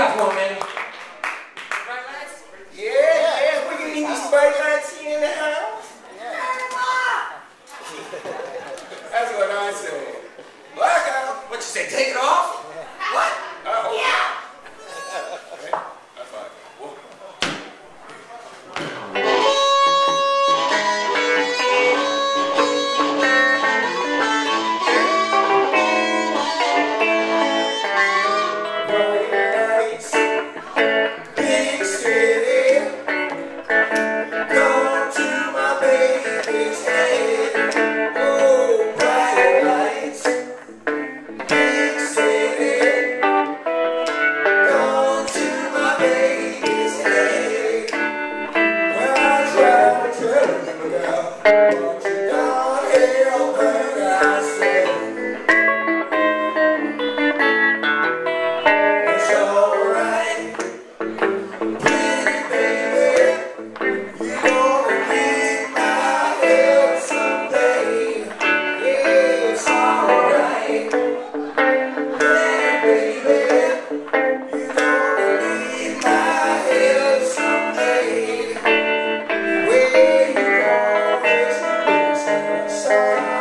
up. Yeah, yeah, we can getting these spider Música Thank you.